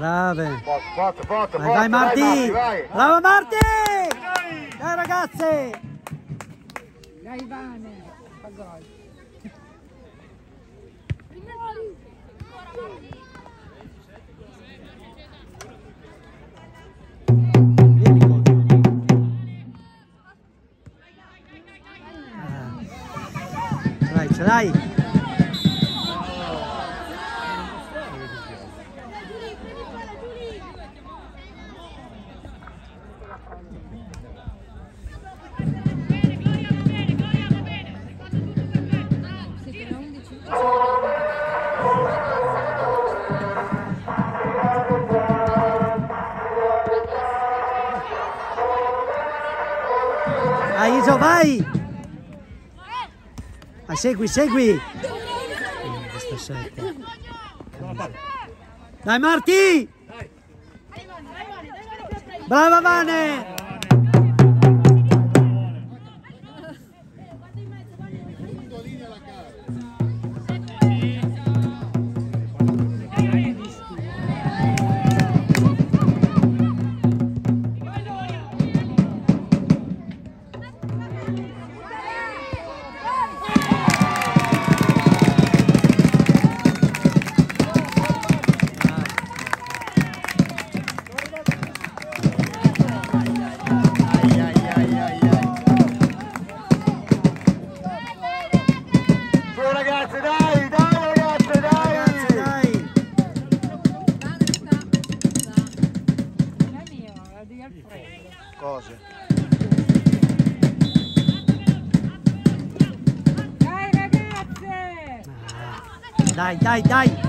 Brave. Forte, forte, forte, Vai, vai Marti. Vai. Brava Marti. Dai ragazze. Dai Ivane, fa gol. Vieni contro. Ce l'hai, Iso, vai. Vai, segui, segui. Sette. Dai Marti. Brava Vane. Cose. Dai ragazze! Dai, dai, dai.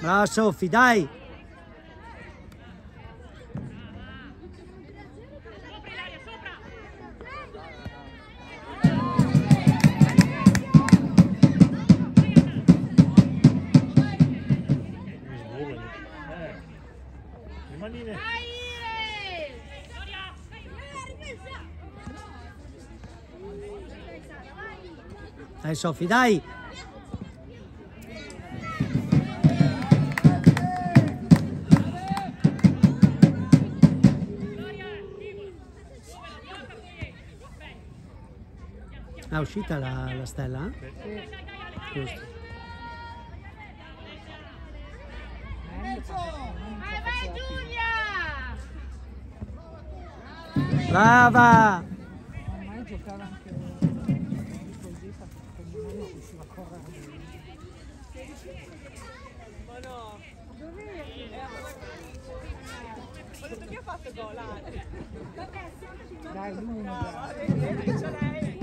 Brava Sofì, dai. Dai Sofì, dai. È uscita la, la stella? eh? Giusto. Brava! fatto gol Dai, Luna. No,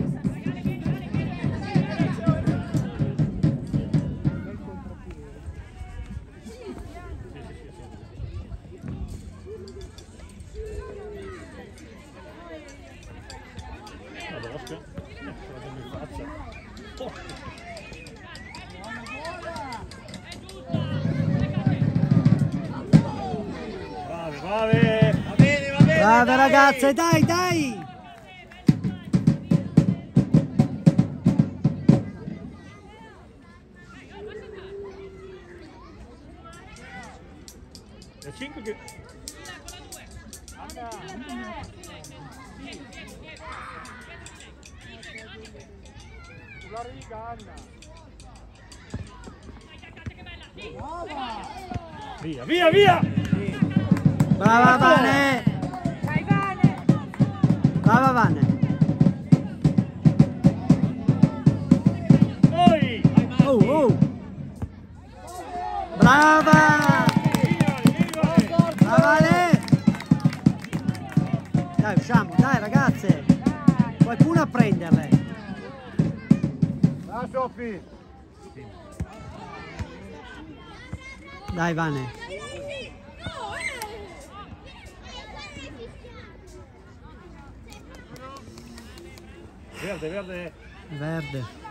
ragazze, dai, dai! Da 5 che... Sulla riga, Anna. Via, via, via! Brava Vane! Dai, usciamo, dai ragazze! Qualcuno a prenderle! Dai Sofì. Dai Vane! Verde, verde. Verde!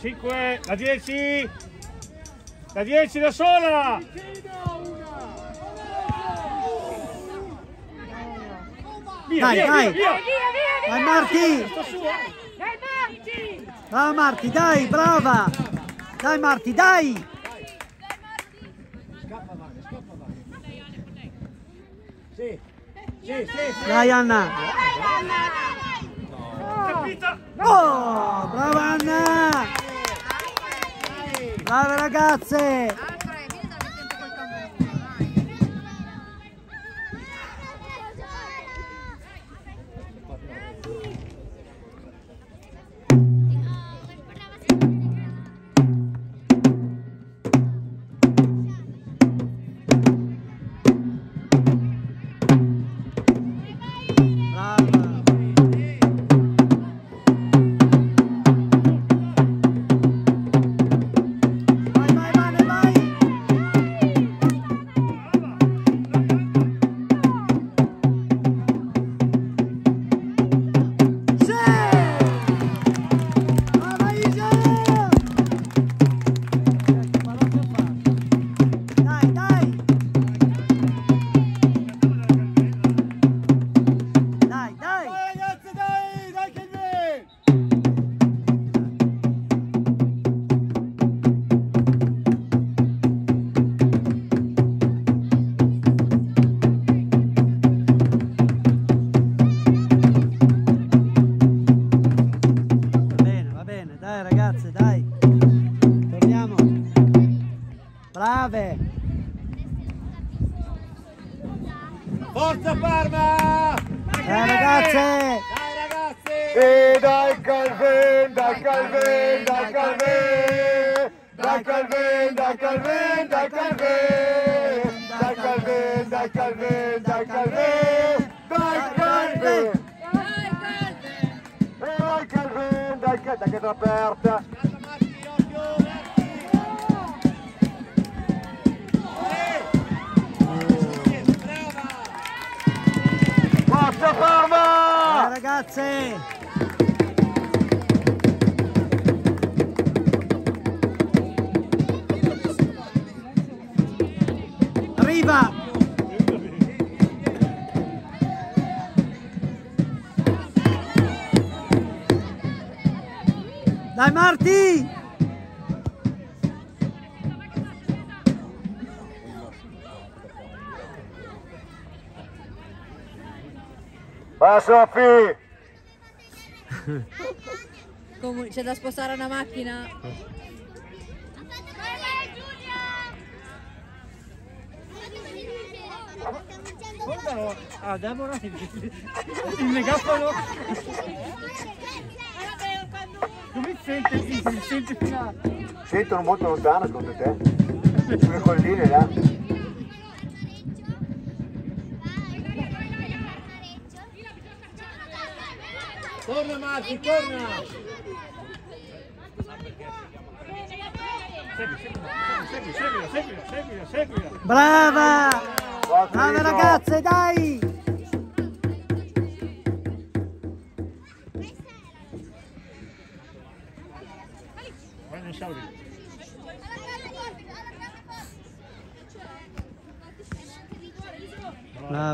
5, la 10, la 10 da sola. Via, dai, via, dai. Via, via, via, Vai Marti. Eh. Dai Marti. Brava Marti, dai, brava. Dai Marti, dai. Scappa Vane, scappa Vane. Sì. Sì, sì, sì. Dai Anna. Dai, Anna. Oh, brava Anna! Brave ragazze! Calvin, dai Calvin, dai Calvin! Dai Calvin, dai Calvin, dai Calvin! Dai Calvin, dai Calvin, dai Calvin! Dai Calvin! E dai Calvin, dai Calvin, dai che aperta! Forza Parma! ragazze. Dai Marti. Va Sofì! Comu- c'è da spostare una macchina. Guardalo! Ah, Deborah, il megafono! Come sente? Sì, si sente fino a... Sentono molto lontano secondo te? Sulle colline là? Torna Marti, torna! Segui, seguila, seguila, seguila, seguila. Brava. No. ragazze, dai.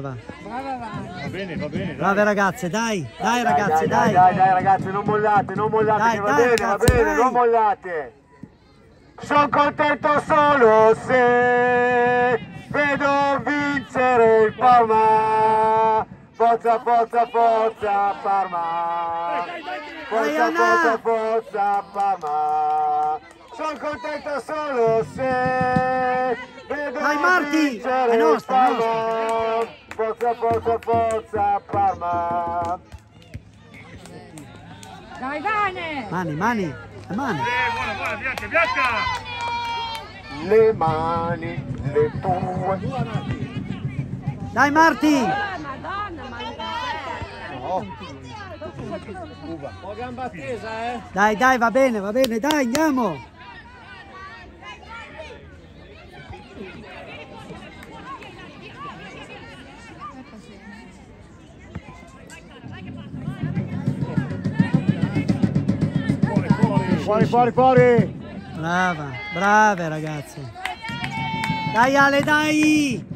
Brava. Va bene, va bene. dai. Brave ragazze, dai. Dai ragazze, dai, dai. dai, dai, ragazzi, non mollate, non mollate, Dai, che va dai, bene, ragazzi, va bene, dai. non mollate. Sono contento solo se vedo vincere il Parma. Forza, forza, forza, Parma. Forza, Dai, forza, forza, Parma. Sono contento solo se vedo Dai, Marti. vincere È il nostra, è Parma. Forza, forza, forza, Parma. Dai Vane! Mani, mani, le mani. Eh, buona, buona, bianca, bianca. Le mani, le tue. Dai Marti. Madonna, ma... Ho gamba attesa, eh. Dai, dai, va bene, va bene, dai, andiamo. Fuori. Fuori, fuori. Brava, brave ragazze. Dai Ale, dai.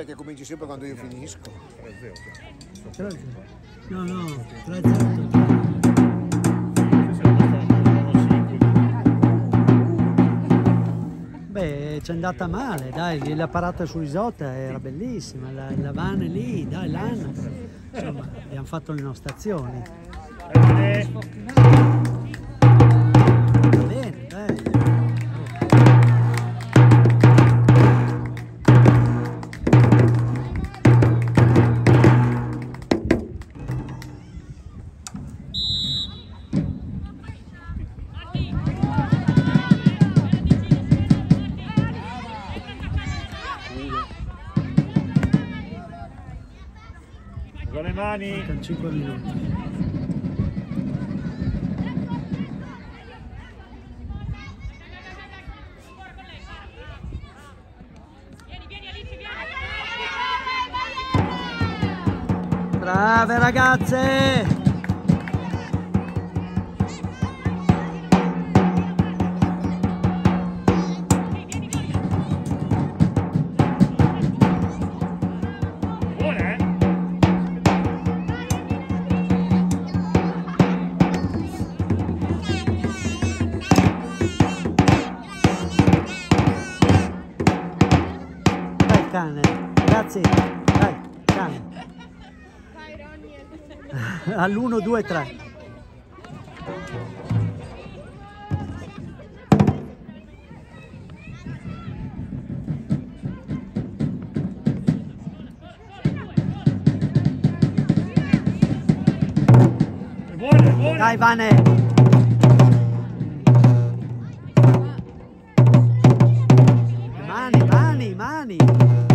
perché cominci sempre quando io finisco. No, no, 3-0. Beh, ci è andata male, dai, la parata su Isotta era bellissima, la, la Vane lì, dai, l'Anna, insomma, abbiamo fatto le nostre azioni. mani. Mancano 5 minuti. Brave ragazze! All'1, 2, 3. È buono, è buono. Dai Vane. Mani, mani, mani.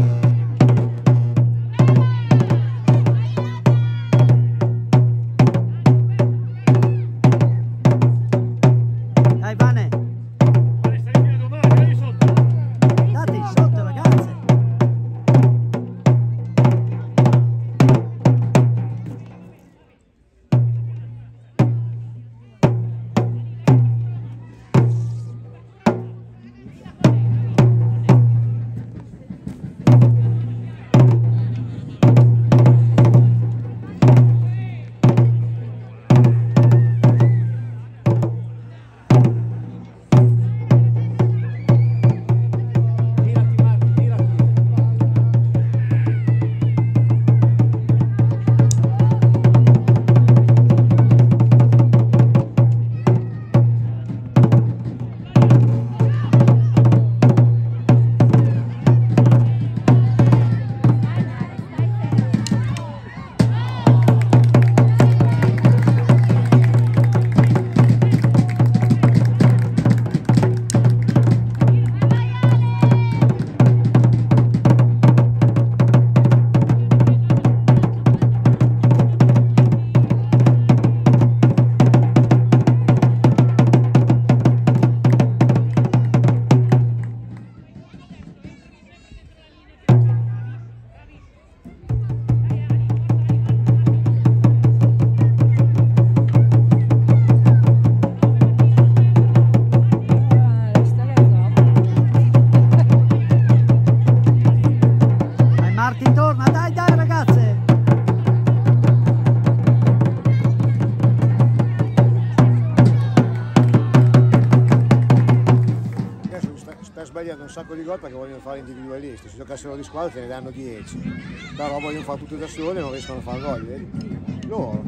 Un sacco di gol perché vogliono fare individualisti. Se giocassero di squadra te ne danno 10. Però vogliono fare tutto da soli e non riescono a fare gol, vedi? Loro.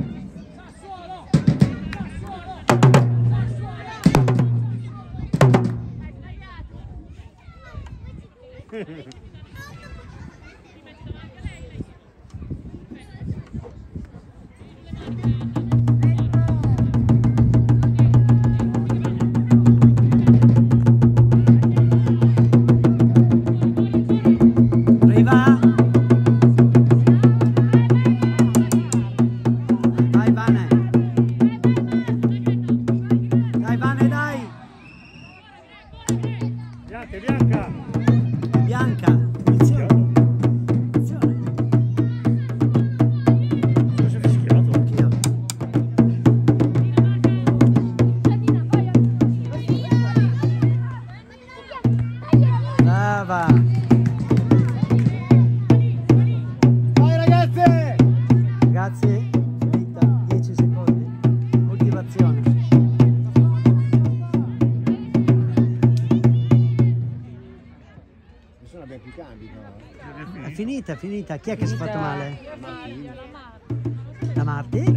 Arriva. finita, è finita. Chi è che si è fatto male? Martino. La Marti?